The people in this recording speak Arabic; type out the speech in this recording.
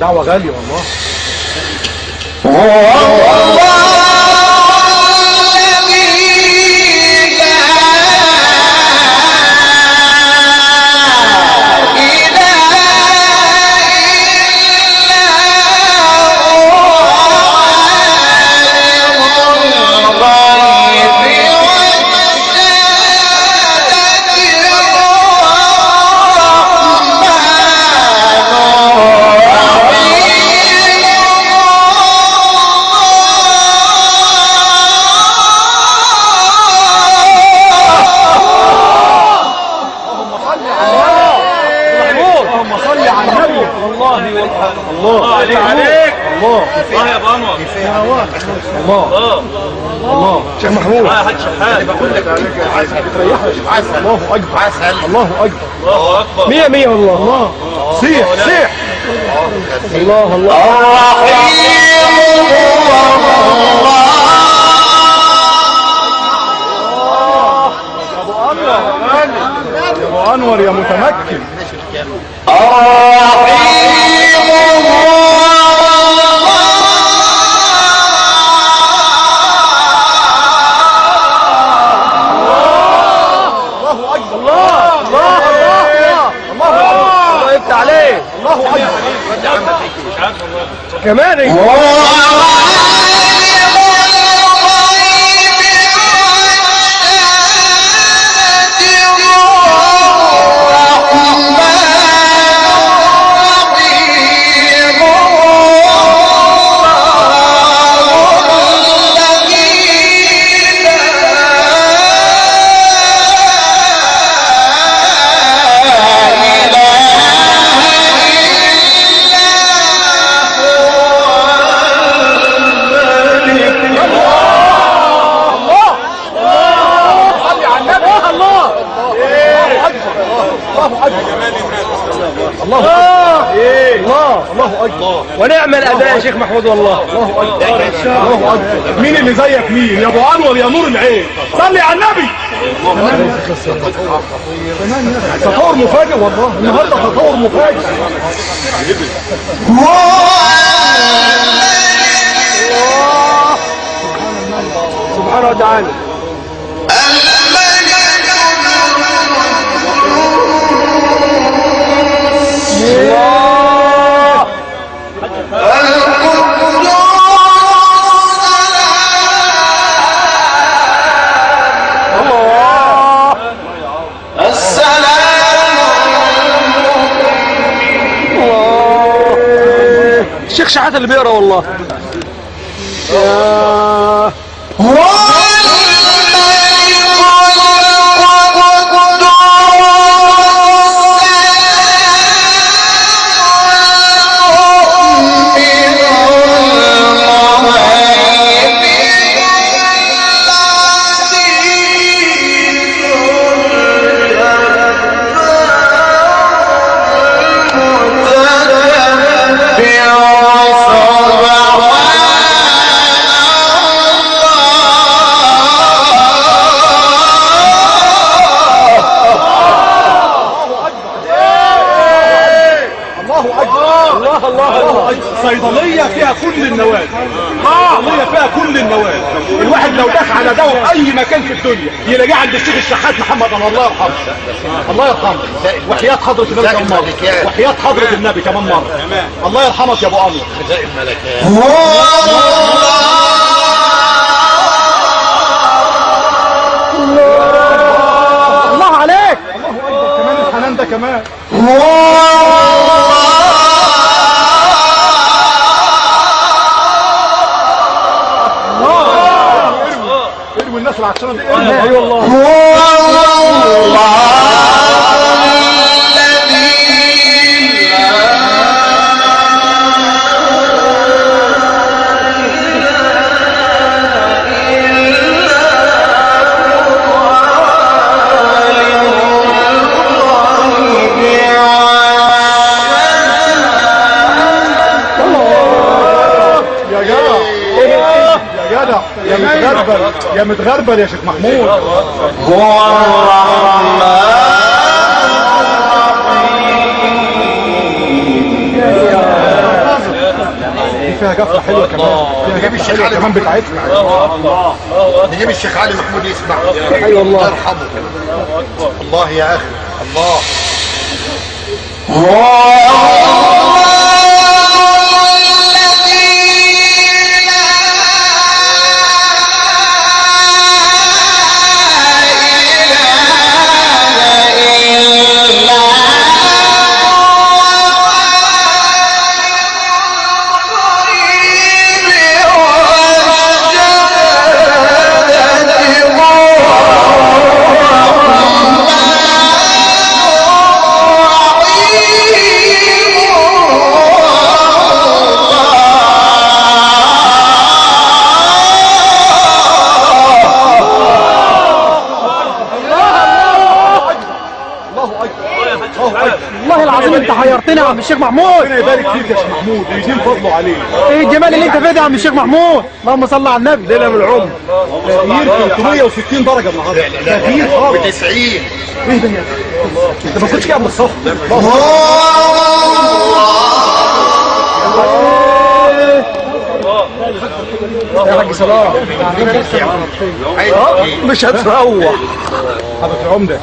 دعوة غالية والله. الله الله يا أبو انور الله الله شيخ محمود. يا حاج شحات. بقول لك تريحنا يا شيخ عسل. الله أكبر. عسل. الله أكبر. الله أكبر. مية مية والله. الله صيح صيح. الله الله. يا أبو أنور. يا أبو أنور يا متمكن. الله الله أكبر كمان إيه؟ الله اكبر الله الله الله اكبر ونعم الاداء يا شيخ محمود والله الله اكبر الله اكبر مين اللي زيك مين يا ابو انور يا نور العين صلي على النبي تطور مفاجئ والله النهارده تطور مفاجئ سبحانه وتعالى الشيخ شحات اللي بيقرا والله. يا الواحد لو دخل على دواء في أي مكان في الدنيا يلاقيه عند الشيخ الشحات محمد الله يرحمه. الله يرحمه. وحياة حضرة النبي كمان مره وحياة حضرة النبي كمان مرة. الله يرحمك يا أبو انور الله عليك. الله اكبر كمان الحنان ده كمان. ارمي لا يا متغربل. يا متغربل يا شيخ محمود. الرحمن فيها قفلة حلوة كمان. فيها الشيخ علي كمان بتاعتنا. الله نجيب الشيخ علي محمود يسمع. حي الله. يرحمه الله يا أخي. الله. حيرتنا يا عم الشيخ محمود. ربنا يبارك فيك يا شيخ محمود ويديم فضله عليك. إيه الجمال اللي انت فيه ده يا عم الشيخ محمود. اللهم صل على النبي. ليلة من العمر. تغيير 360 درجة النهارده. تغيير خالص و90 إيه ده يا؟ أنت ما كنتش كده من الصف يا حاج صلاح مش هتروح حضرة العمدة.